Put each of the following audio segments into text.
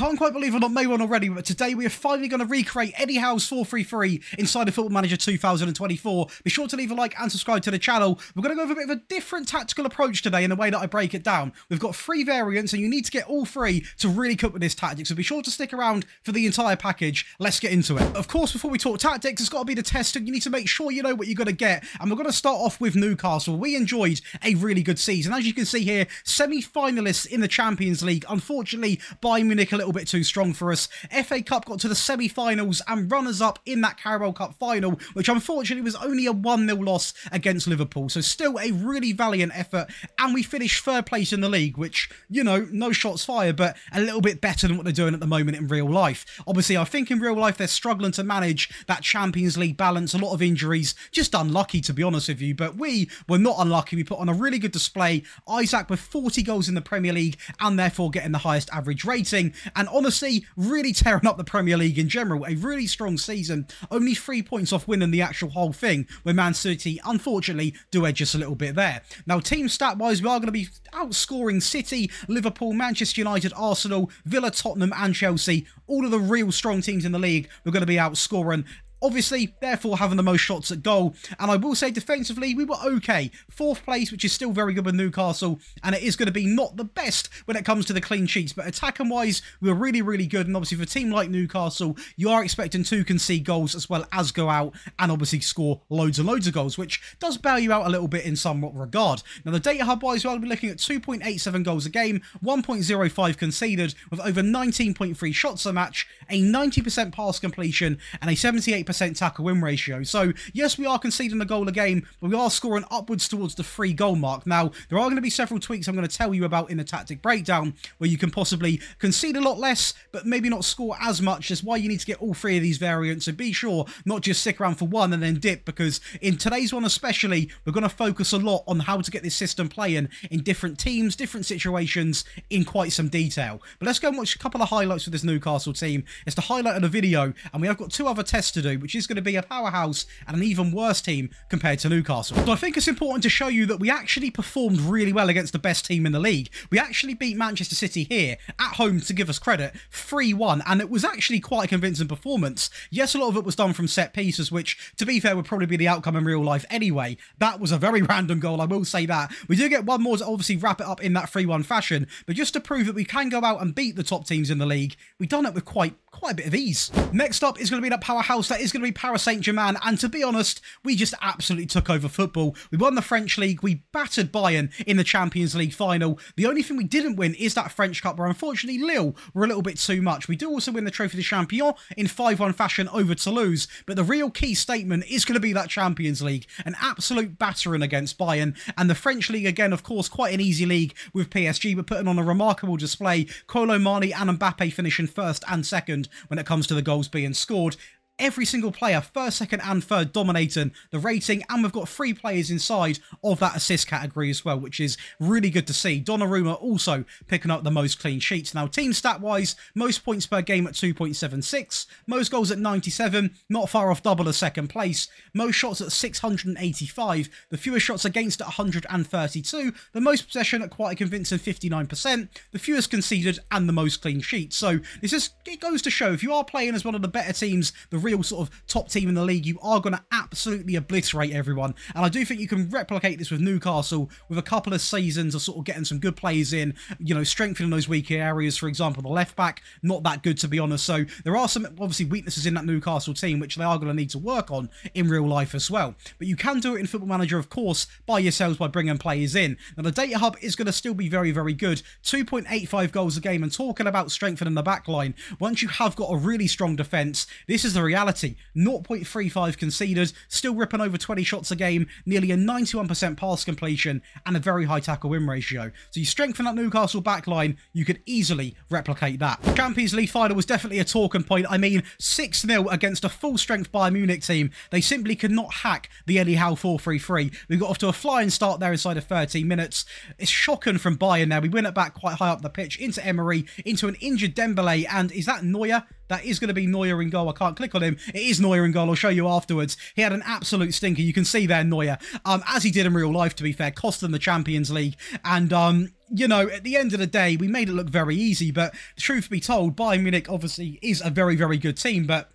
Can't quite believe I'm not made one already, but today we are finally going to recreate Eddie Howe's 433 inside of Football Manager 2024. Be sure to leave a like and subscribe to the channel. We're going to go with a bit of a different tactical approach today in the way that I break it down. We've got three variants and you need to get all three to really cook with this tactic, so be sure to stick around for the entire package. Let's get into it. Of course, before we talk tactics, it's got to be the test and you need to make sure you know what you're going to get. And we're going to start off with Newcastle. We enjoyed a really good season. As you can see here, semi-finalists in the Champions League. Unfortunately, Bayern Munich a little bit too strong for us. FA Cup got to the semi-finals and runners-up in that Carabao Cup final, which unfortunately was only a 1-0 loss against Liverpool. So still a really valiant effort, and we finished third place in the league, which, you know, no shots fired, but a little bit better than what they're doing at the moment in real life. Obviously, I think in real life they're struggling to manage that Champions League balance, a lot of injuries, just unlucky to be honest with you, but we were not unlucky. We put on a really good display. Isaac with 40 goals in the Premier League and therefore getting the highest average rating and honestly, really tearing up the Premier League in general. A really strong season, only three points off winning the actual whole thing, where Man City, unfortunately, do edge us a little bit there. Now, team stat-wise, we are going to be outscoring City, Liverpool, Manchester United, Arsenal, Villa, Tottenham and Chelsea. All of the real strong teams in the league we're going to be outscoring Obviously, therefore, having the most shots at goal. And I will say defensively, we were okay. Fourth place, which is still very good with Newcastle. And it is going to be not the best when it comes to the clean sheets. But attacking wise, we were really, really good. And obviously, for a team like Newcastle, you are expecting to concede goals as well as go out and obviously score loads and loads of goals, which does bail you out a little bit in some regard. Now, the data hub wise, we'll be looking at 2.87 goals a game, 1.05 conceded, with over 19.3 shots a match, a 90% pass completion, and a 78 percent tackle win ratio. So, yes, we are conceding a goal a game, but we are scoring upwards towards the free goal mark. Now, there are going to be several tweaks I'm going to tell you about in the tactic breakdown where you can possibly concede a lot less, but maybe not score as much. That's why you need to get all three of these variants. So be sure not just stick around for one and then dip, because in today's one especially, we're going to focus a lot on how to get this system playing in different teams, different situations in quite some detail. But let's go and watch a couple of highlights for this Newcastle team. It's the highlight of the video, and we have got two other tests to do, which is going to be a powerhouse and an even worse team compared to Newcastle. So I think it's important to show you that we actually performed really well against the best team in the league. We actually beat Manchester City here at home to give us credit 3-1 and it was actually quite a convincing performance. Yes, a lot of it was done from set pieces, which to be fair would probably be the outcome in real life anyway. That was a very random goal, I will say that. We do get one more to obviously wrap it up in that 3-1 fashion, but just to prove that we can go out and beat the top teams in the league, we've done it with quite quite a bit of ease. Next up is going to be that powerhouse that is going to be Paris Saint-Germain, and to be honest, we just absolutely took over football. We won the French League, we battered Bayern in the Champions League final. The only thing we didn't win is that French Cup, where unfortunately Lille were a little bit too much. We do also win the Trophy de Champion in 5-1 fashion over Toulouse, but the real key statement is going to be that Champions League, an absolute battering against Bayern, and the French League, again, of course, quite an easy league with PSG, but putting on a remarkable display. Kolo Muani and Mbappe finishing first and second when it comes to the goals being scored every single player, first, second, and third, dominating the rating. And we've got three players inside of that assist category as well, which is really good to see. Donnarumma also picking up the most clean sheets. Now, team stat wise, most points per game at 2.76, most goals at 97, not far off double a second place, most shots at 685, the fewest shots against at 132, the most possession at quite a convincing 59%, the fewest conceded, and the most clean sheets. So, this is it goes to show if you are playing as one of the better teams, the real sort of top team in the league, you are going to absolutely obliterate everyone. And I do think you can replicate this with Newcastle with a couple of seasons of sort of getting some good players in, you know, strengthening those weaker areas. For example, the left back, not that good to be honest. So there are some obviously weaknesses in that Newcastle team, which they are going to need to work on in real life as well. But you can do it in Football Manager, of course, by yourselves by bringing players in. Now the data hub is going to still be very, very good. 2.85 goals a game and talking about strengthening the back line. Once you have got a really strong defence, this is the reality reality, 0.35 conceded, still ripping over 20 shots a game, nearly a 91% pass completion, and a very high tackle win ratio. So you strengthen that Newcastle backline, you could easily replicate that. Champions League final was definitely a talking point. I mean, 6-0 against a full-strength Bayern Munich team. They simply could not hack the Eddie Howe 4-3-3. We got off to a flying start there inside of 13 minutes. It's shocking from Bayern there. We win it back quite high up the pitch into Emery, into an injured Dembele, and is that Neuer? That is going to be Neuer in goal. I can't click on him. It is Neuer in goal. I'll show you afterwards. He had an absolute stinker. You can see there Neuer, um, as he did in real life, to be fair, cost them the Champions League. And um, you know, at the end of the day, we made it look very easy, but truth be told, Bayern Munich obviously is a very, very good team, but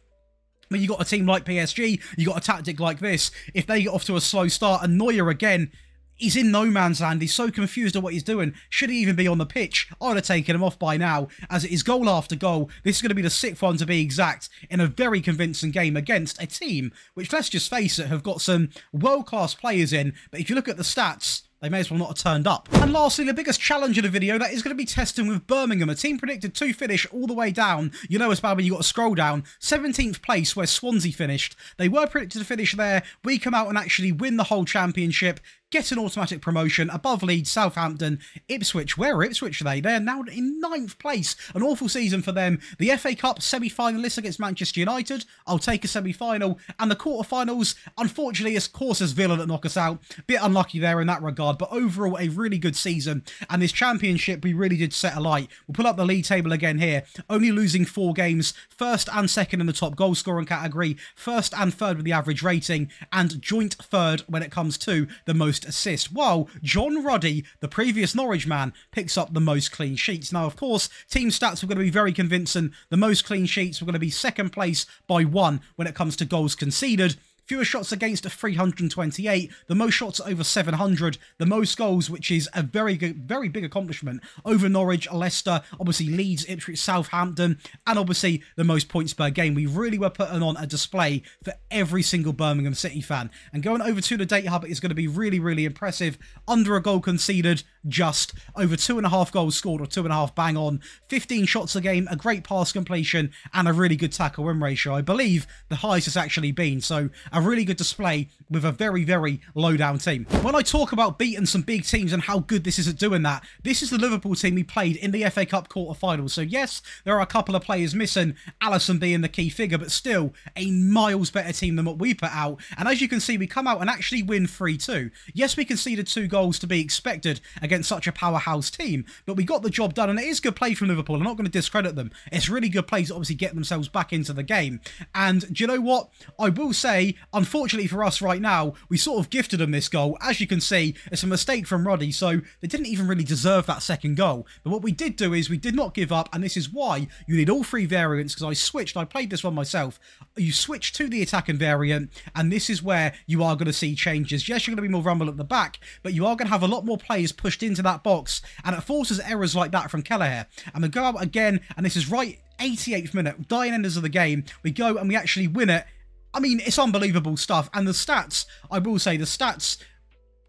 when you got a team like PSG, you got a tactic like this, if they get off to a slow start and Neuer again, he's in no man's land. He's so confused at what he's doing. Should he even be on the pitch? I would have taken him off by now, as it is goal after goal. This is going to be the sixth one to be exact in a very convincing game against a team which, let's just face it, have got some world-class players in. But if you look at the stats, they may as well not have turned up. And lastly, the biggest challenge of the video, that is going to be testing with Birmingham. A team predicted to finish all the way down. You know as bad when you got to scroll down. 17th place where Swansea finished. They were predicted to finish there. We come out and actually win the whole championship get an automatic promotion above Leeds, Southampton, Ipswich. Where are Ipswich they? They're now in ninth place. An awful season for them. The FA Cup semi-finalists against Manchester United. I'll take a semi-final. And the quarter-finals, unfortunately, of course, as Villa that knock us out. Bit unlucky there in that regard. But overall, a really good season. And this championship, we really did set alight. We'll pull up the league table again here. Only losing four games. First and second in the top goal scoring category. First and third with the average rating. And joint third when it comes to the most assist, while John Ruddy, the previous Norwich man, picks up the most clean sheets. Now, of course, team stats are going to be very convincing. The most clean sheets were going to be second place by one when it comes to goals conceded. Fewer shots against 328, the most shots over 700, the most goals, which is a very good, very big accomplishment over Norwich, Leicester, obviously Leeds, Ipswich, Southampton, and obviously the most points per game. We really were putting on a display for every single Birmingham City fan. And going over to the data hub is going to be really, really impressive. Under a goal conceded, just over two and a half goals scored or two and a half bang on, 15 shots a game, a great pass completion, and a really good tackle win ratio. I believe the highest it's actually been. So a really good display with a very, very low down team. When I talk about beating some big teams and how good this is at doing that, this is the Liverpool team we played in the FA Cup quarter-finals. So yes, there are a couple of players missing, Alisson being the key figure, but still a miles better team than what we put out. And as you can see, we come out and actually win 3-2. Yes, we conceded two goals to be expected against such a powerhouse team, but we got the job done, and it is good play from Liverpool. I'm not going to discredit them. It's really good plays to obviously get themselves back into the game. And do you know what? I will say Unfortunately for us right now, we sort of gifted them this goal. As you can see, it's a mistake from Ruddy, so they didn't even really deserve that second goal. But what we did do is we did not give up, and this is why you need all three variants, because I switched, I played this one myself. You switch to the attacking variant, and this is where you are going to see changes. Yes, you're going to be more rumble at the back, but you are going to have a lot more players pushed into that box, and it forces errors like that from Kelleher. And we go out again, and this is right 88th minute, dying enders of the game. We go and we actually win it I mean, it's unbelievable stuff. And the stats, I will say, the stats,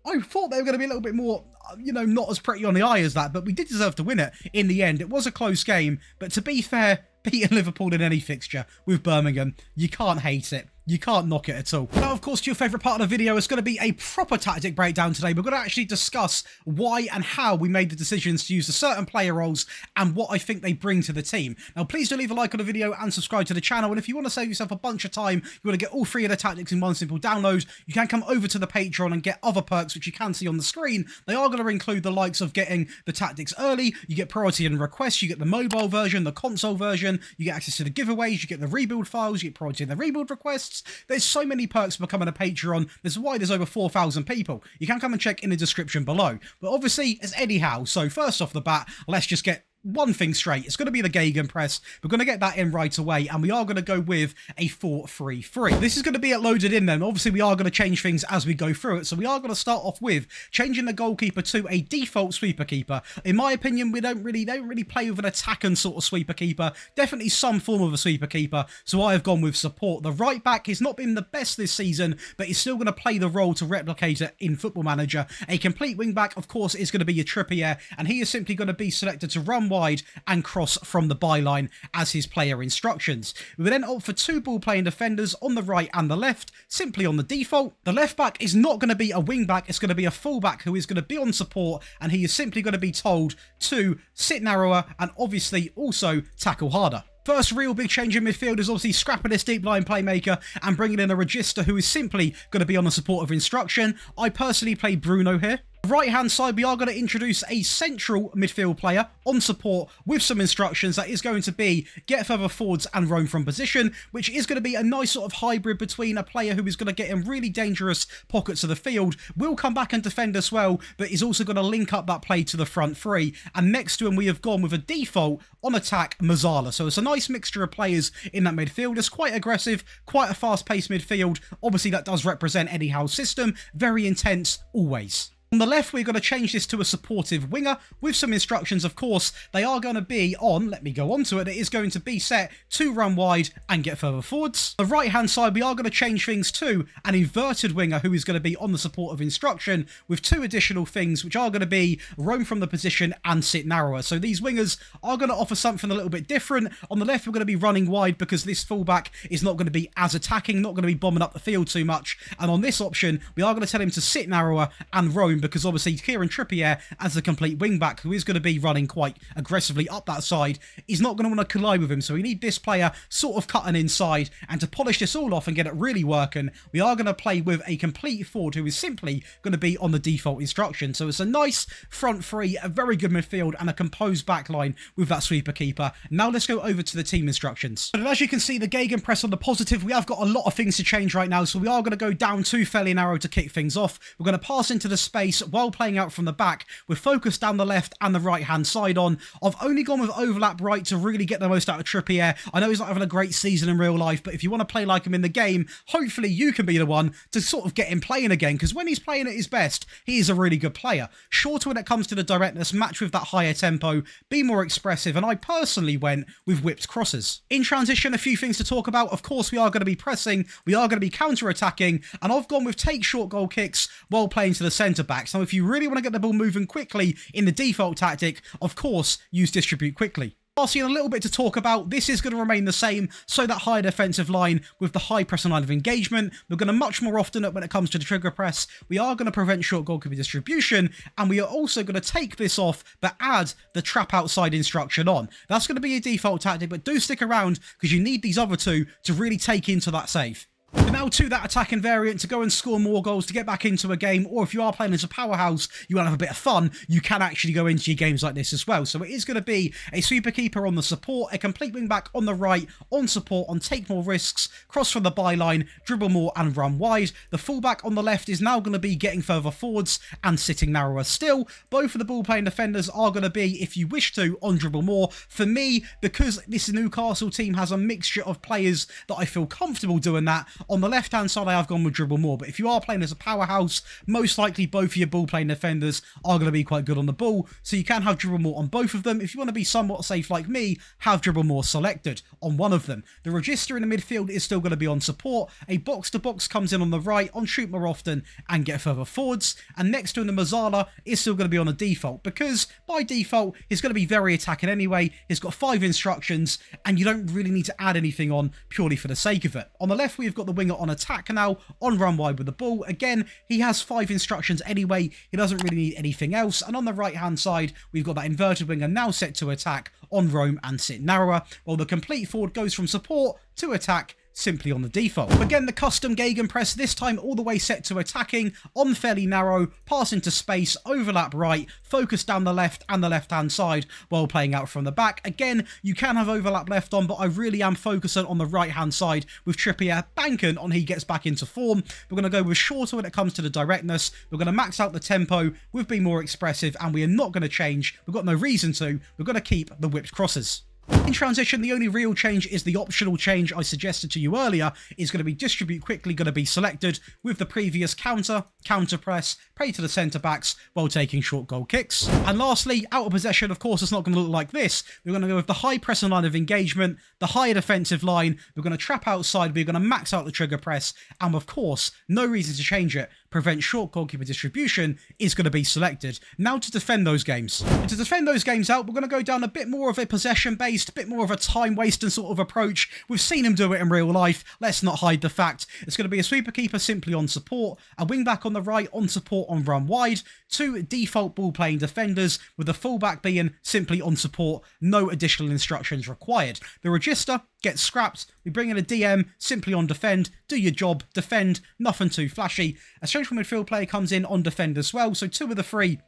I thought they were going to be a little bit more, you know, not as pretty on the eye as that, but we did deserve to win it in the end. It was a close game, but to be fair, beating Liverpool in any fixture with Birmingham, you can't hate it. You can't knock it at all. Now, of course, your favourite part of the video is going to be a proper tactic breakdown today. We're going to actually discuss why and how we made the decisions to use the certain player roles and what I think they bring to the team. Now, please do leave a like on the video and subscribe to the channel. And if you want to save yourself a bunch of time, you want to get all three of the tactics in one simple download, you can come over to the Patreon and get other perks, which you can see on the screen. They are going to include the likes of getting the tactics early, you get priority and requests, you get the mobile version, the console version, you get access to the giveaways, you get the rebuild files, you get priority and the rebuild requests. There's so many perks for becoming a Patreon. That's why there's over 4,000 people. You can come and check in the description below. But obviously, it's anyhow. So first off the bat, let's just get one thing straight. It's going to be the Gegenpress. We're going to get that in right away, and we are going to go with a 4-3-3. This is going to be loaded in then. Obviously, we are going to change things as we go through it, so we are going to start off with changing the goalkeeper to a default sweeper keeper. In my opinion, we don't really, they don't really play with an attacking sort of sweeper keeper. Definitely some form of a sweeper keeper, so I have gone with support. The right back has not been the best this season, but he's still going to play the role to replicate it in Football Manager. A complete wing back, of course, is going to be your Trippier, and he is simply going to be selected to run wide and cross from the byline as his player instructions. We then opt for two ball playing defenders on the right and the left, simply on the default. The left back is not going to be a wing back, it's going to be a full back who is going to be on support and he is simply going to be told to sit narrower and obviously also tackle harder. First real big change in midfield is obviously scrapping this deep line playmaker and bringing in a Regista who is simply going to be on the support of instruction. I personally play Bruno here. Right hand side, we are going to introduce a central midfield player on support with some instructions that is going to be get further forwards and roam from position, which is going to be a nice sort of hybrid between a player who is going to get in really dangerous pockets of the field, will come back and defend as well, but is also going to link up that play to the front three. And next to him, we have gone with a default on attack Mezzala. So it's a nice mixture of players in that midfield. It's quite aggressive, quite a fast-paced midfield. Obviously, that does represent Eddie Howe's system. Very intense, always. On the left, we're going to change this to a supportive winger with some instructions, of course. They are going to be on, let me go on to it, it is going to be set to run wide and get further forwards. The right-hand side, we are going to change things to an inverted winger who is going to be on the supportive instruction with two additional things, which are going to be roam from the position and sit narrower. So these wingers are going to offer something a little bit different. On the left, we're going to be running wide because this fullback is not going to be as attacking, not going to be bombing up the field too much. And on this option, we are going to tell him to sit narrower and roam because obviously Kieran Trippier, as a complete wingback, who is going to be running quite aggressively up that side, is not going to want to collide with him. So we need this player sort of cutting inside. And to polish this all off and get it really working, we are going to play with a complete forward who is simply going to be on the default instruction. So it's a nice front three, a very good midfield, and a composed back line with that sweeper keeper. Now let's go over to the team instructions. But as you can see, the Gegenpress on the positive, we have got a lot of things to change right now. So we are going to go down to fairly narrow to kick things off. We're going to pass into the space while playing out from the back. We're focused down the left and the right hand side on. I've only gone with overlap right to really get the most out of Trippier. I know he's not having a great season in real life, but if you want to play like him in the game, hopefully you can be the one to sort of get him playing again because when he's playing at his best, he is a really good player. Shorter when it comes to the directness, match with that higher tempo, be more expressive, and I personally went with whipped crosses. In transition, a few things to talk about. Of course, we are going to be pressing, we are going to be counter-attacking, and I've gone with take short goal kicks while playing to the centre So if you really want to get the ball moving quickly in the default tactic, of course, use distribute quickly. Lastly, a little bit to talk about. This is going to remain the same, so that high defensive line with the high press and line of engagement. We're going to much more often when it comes to the trigger press. We are going to prevent short goalkeeper distribution, and we are also going to take this off, but add the trap outside instruction on. That's going to be a default tactic, but do stick around because you need these other two to really take into that save. But now to that attacking variant to go and score more goals to get back into a game, or if you are playing as a powerhouse, you want to have a bit of fun, you can actually go into your games like this as well. So it is going to be a sweeper keeper on the support, a complete wing back on the right, on support, on take more risks, cross from the byline, dribble more and run wide. The fullback on the left is now going to be getting further forwards and sitting narrower still. Both of the ball playing defenders are going to be, if you wish to, on dribble more. For me, because this Newcastle team has a mixture of players that I feel comfortable doing that, on the left-hand side, I have gone with dribble more, but if you are playing as a powerhouse, most likely both of your ball-playing defenders are going to be quite good on the ball, so you can have dribble more on both of them. If you want to be somewhat safe like me, have dribble more selected on one of them. The regista in the midfield is still going to be on support. A box-to-box -box comes in on the right, on shoot more often, and get further forwards. And next to him, the Mezzala is still going to be on a default, because by default, he's going to be very attacking anyway. He's got five instructions, and you don't really need to add anything on purely for the sake of it. On the left, we've got the winger on attack now, on run wide with the ball. Again, he has five instructions anyway. He doesn't really need anything else. And on the right-hand side, we've got that inverted winger now set to attack on roam and sit narrower, while the complete forward goes from support to attack simply on the default. Again, the custom Gegenpress, this time all the way set to attacking, on fairly narrow, pass into space, overlap right, focus down the left and the left-hand side while playing out from the back. Again, you can have overlap left on, but I really am focusing on the right-hand side with Trippier banking on he gets back into form. We're going to go with shorter when it comes to the directness. We're going to max out the tempo We've been more expressive, and we are not going to change. We've got no reason to. We're going to keep the whipped crosses. In transition, the only real change is the optional change I suggested to you earlier is going to be distribute quickly going to be selected with the previous counter, counter press, pray to the centre backs while taking short goal kicks. And lastly, out of possession, of course, it's not going to look like this. We're going to go with the high pressing line of engagement, the higher defensive line. We're going to trap outside. We're going to max out the trigger press. And of course, no reason to change it prevent short goalkeeper distribution is going to be selected. Now to defend those games. And to defend those games out, we're going to go down a bit more of a possession-based, bit more of a time-wasting sort of approach. We've seen him do it in real life. Let's not hide the fact. It's going to be a sweeper keeper simply on support, a wing back on the right on support on run wide, two default ball-playing defenders, with the fullback being simply on support, no additional instructions required. The regista get scrapped. We bring in a DM simply on defend, do your job, defend, nothing too flashy. A central midfield player comes in on defend as well, so two of the three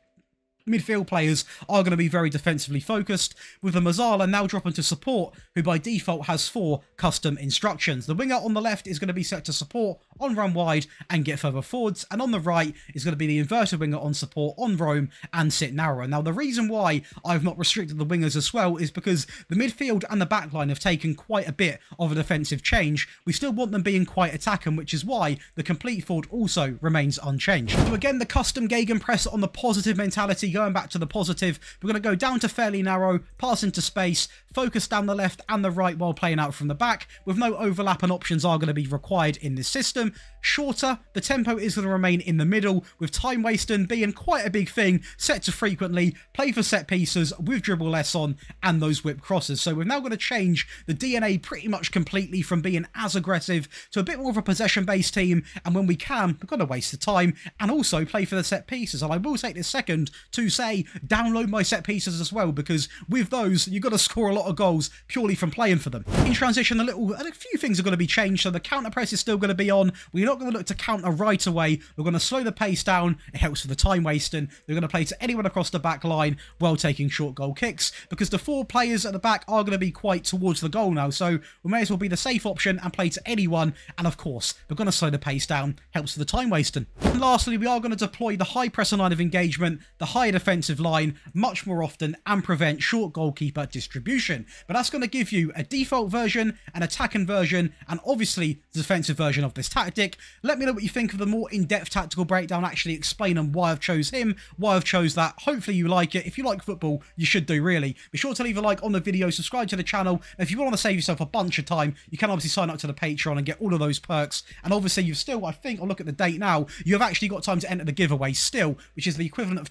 midfield players are going to be very defensively focused, with the Mezzala now dropping to support, who by default has four custom instructions. The winger on the left is going to be set to support on run wide and get further forwards, and on the right is going to be the inverted winger on support on roam and sit narrow. Now, the reason why I've not restricted the wingers as well is because the midfield and the backline have taken quite a bit of a defensive change. We still want them being quite attacking, which is why the complete forward also remains unchanged. So again, the custom Gegenpress on the positive mentality going back to the positive, we're going to go down to fairly narrow, pass into space, focus down the left and the right while playing out from the back, with no overlap and options are going to be required in this system. Shorter, the tempo is going to remain in the middle, with time wasting being quite a big thing, set to frequently, play for set pieces with dribble less on, and those whip crosses. So we're now going to change the DNA pretty much completely from being as aggressive to a bit more of a possession-based team, and when we can, we've got to waste the time, and also play for the set pieces. And I will take this second to say, download my set pieces as well, because with those, you've got to score a lot of goals purely from playing for them. In transition, a little, a few things are going to be changed. So the counter press is still going to be on. We're not going to look to counter right away. We're going to slow the pace down. It helps with the time wasting. We're going to play to anyone across the back line while taking short goal kicks because the four players at the back are going to be quite towards the goal now. So we may as well be the safe option and play to anyone. And of course, we're going to slow the pace down. Helps with the time wasting. And lastly, we are going to deploy the high pressure line of engagement, the higher defensive line much more often and prevent short goalkeeper distribution. But that's going to give you a default version, an attacking version, and obviously the defensive version of this tactic. Let me know what you think of the more in-depth tactical breakdown, actually explain explaining why I've chose him, why I've chose that. Hopefully you like it. If you like football, you should do really. Be sure to leave a like on the video, subscribe to the channel. And if you want to save yourself a bunch of time, you can obviously sign up to the Patreon and get all of those perks. And obviously you've still, I think, I'll look at the date now, you have actually got time to enter the giveaway still, which is the equivalent of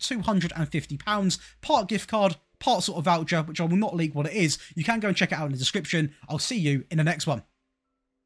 £250, part gift card, part sort of voucher, which I will not leak what it is. You can go and check it out in the description. I'll see you in the next one.